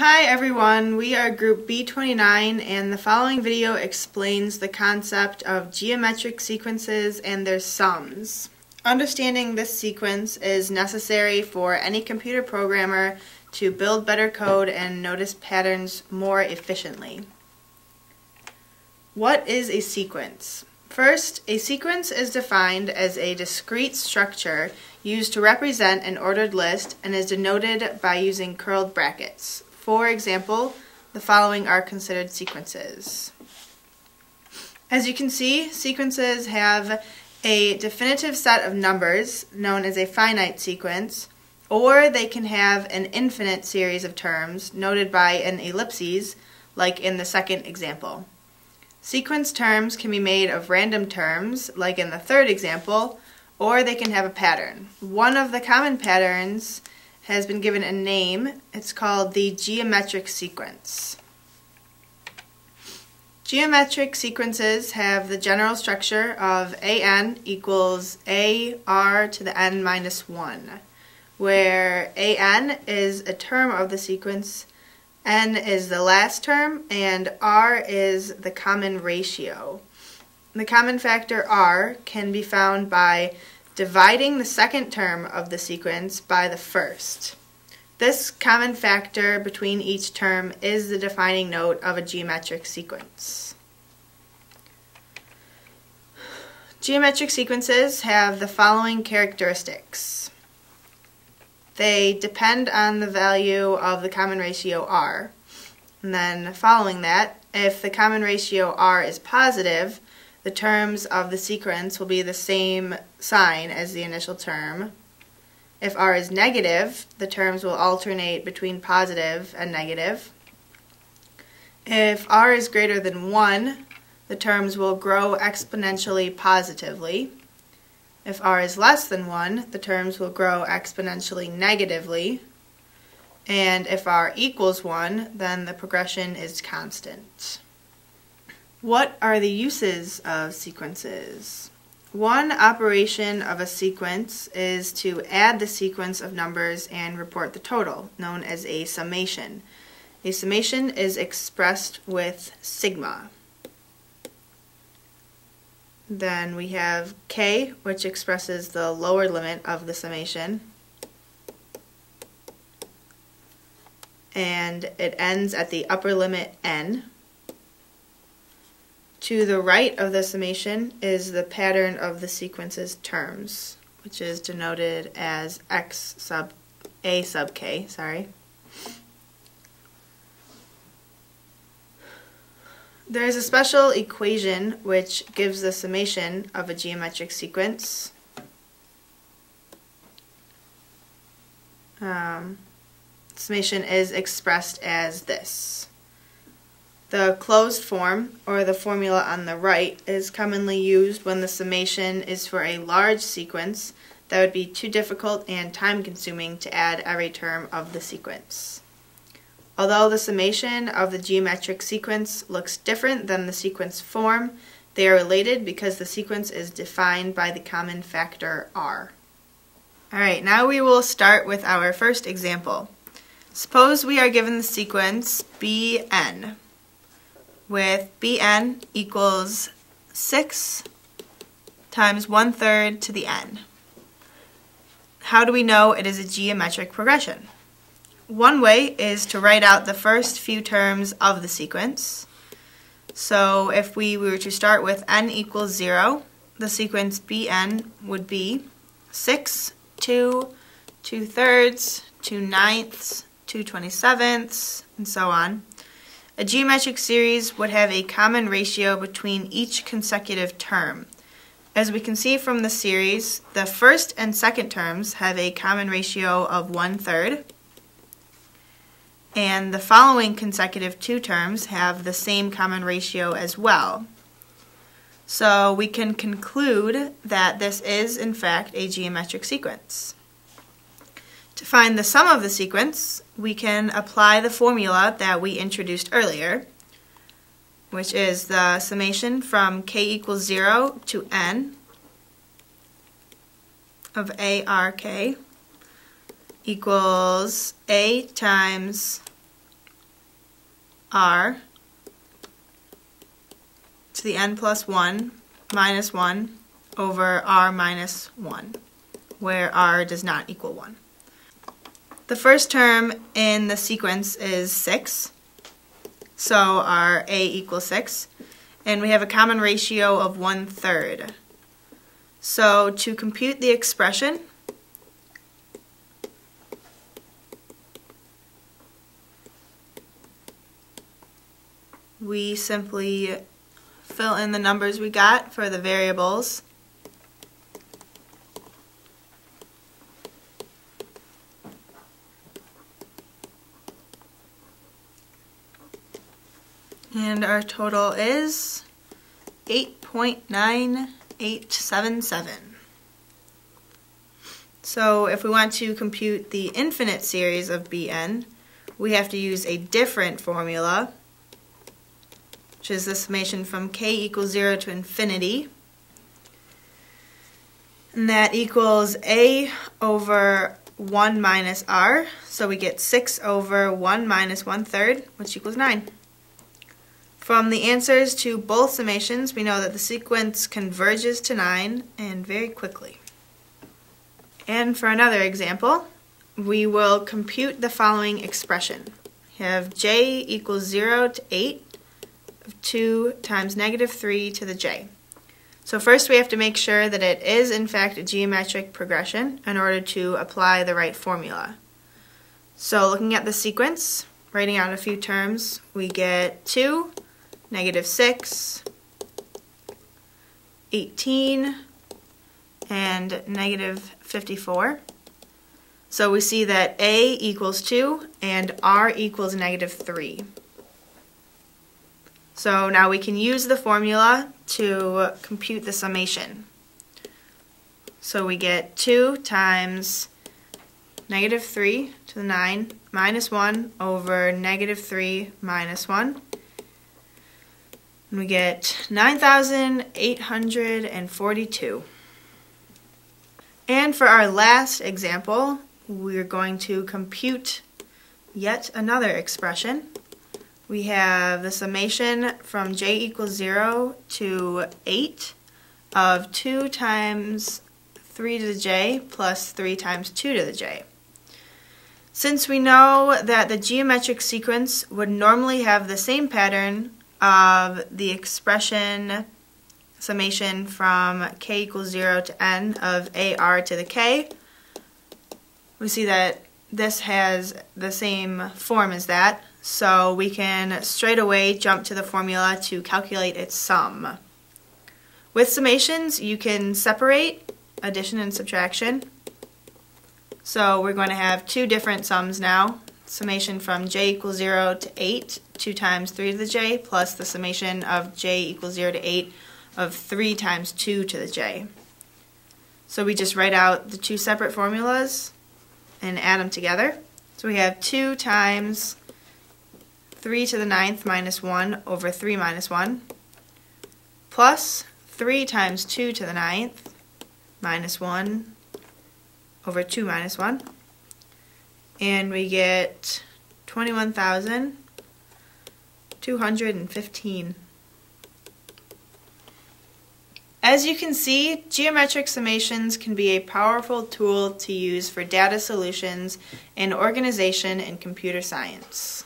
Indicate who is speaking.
Speaker 1: Hi everyone, we are group B29 and the following video explains the concept of geometric sequences and their sums. Understanding this sequence is necessary for any computer programmer to build better code and notice patterns more efficiently. What is a sequence? First, a sequence is defined as a discrete structure used to represent an ordered list and is denoted by using curled brackets. For example, the following are considered sequences. As you can see, sequences have a definitive set of numbers, known as a finite sequence, or they can have an infinite series of terms, noted by an ellipses, like in the second example. Sequence terms can be made of random terms, like in the third example, or they can have a pattern. One of the common patterns has been given a name. It's called the geometric sequence. Geometric sequences have the general structure of an equals ar to the n minus 1, where an is a term of the sequence, n is the last term, and r is the common ratio. The common factor r can be found by dividing the second term of the sequence by the first. This common factor between each term is the defining note of a geometric sequence. Geometric sequences have the following characteristics. They depend on the value of the common ratio r. And then following that, if the common ratio r is positive, the terms of the sequence will be the same sign as the initial term. If r is negative, the terms will alternate between positive and negative. If r is greater than 1, the terms will grow exponentially positively. If r is less than 1, the terms will grow exponentially negatively. And if r equals 1, then the progression is constant. What are the uses of sequences? One operation of a sequence is to add the sequence of numbers and report the total, known as a summation. A summation is expressed with sigma. Then we have k, which expresses the lower limit of the summation. And it ends at the upper limit n. To the right of the summation is the pattern of the sequence's terms, which is denoted as x sub a sub k, sorry. There is a special equation which gives the summation of a geometric sequence. Um, summation is expressed as this. The closed form, or the formula on the right, is commonly used when the summation is for a large sequence that would be too difficult and time-consuming to add every term of the sequence. Although the summation of the geometric sequence looks different than the sequence form, they are related because the sequence is defined by the common factor r. Alright, now we will start with our first example. Suppose we are given the sequence bn with bn equals 6 times 1 third to the n. How do we know it is a geometric progression? One way is to write out the first few terms of the sequence. So if we were to start with n equals 0, the sequence bn would be 6, 2, 2 thirds, 2 ninths, 2 twenty-sevenths, and so on. A geometric series would have a common ratio between each consecutive term. As we can see from the series, the first and second terms have a common ratio of one-third, and the following consecutive two terms have the same common ratio as well. So we can conclude that this is, in fact, a geometric sequence. To find the sum of the sequence, we can apply the formula that we introduced earlier, which is the summation from k equals 0 to n of ark equals a times r to the n plus 1 minus 1 over r minus 1, where r does not equal 1. The first term in the sequence is 6, so our a equals 6, and we have a common ratio of 1 third. So to compute the expression, we simply fill in the numbers we got for the variables. And our total is 8.9877. So if we want to compute the infinite series of Bn, we have to use a different formula which is the summation from k equals 0 to infinity. And that equals a over 1 minus r, so we get 6 over 1 minus 1 third, which equals 9. From the answers to both summations, we know that the sequence converges to 9, and very quickly. And for another example, we will compute the following expression. We have j equals 0 to 8 of 2 times negative 3 to the j. So first we have to make sure that it is in fact a geometric progression in order to apply the right formula. So looking at the sequence, writing out a few terms, we get 2, negative 6, 18, and negative 54. So we see that A equals 2 and R equals negative 3. So now we can use the formula to compute the summation. So we get 2 times negative 3 to the 9 minus 1 over negative 3 minus 1. And we get 9,842. And for our last example, we're going to compute yet another expression we have the summation from j equals 0 to 8 of 2 times 3 to the j plus 3 times 2 to the j. Since we know that the geometric sequence would normally have the same pattern of the expression summation from k equals 0 to n of ar to the k, we see that this has the same form as that. So we can straight away jump to the formula to calculate its sum. With summations, you can separate addition and subtraction. So we're going to have two different sums now. Summation from j equals 0 to 8, 2 times 3 to the j, plus the summation of j equals 0 to 8 of 3 times 2 to the j. So we just write out the two separate formulas and add them together. So we have 2 times 3 to the ninth minus 1 over 3 minus 1 plus 3 times 2 to the ninth minus 1 over 2 minus 1 and we get 21,215. As you can see, geometric summations can be a powerful tool to use for data solutions in organization and computer science.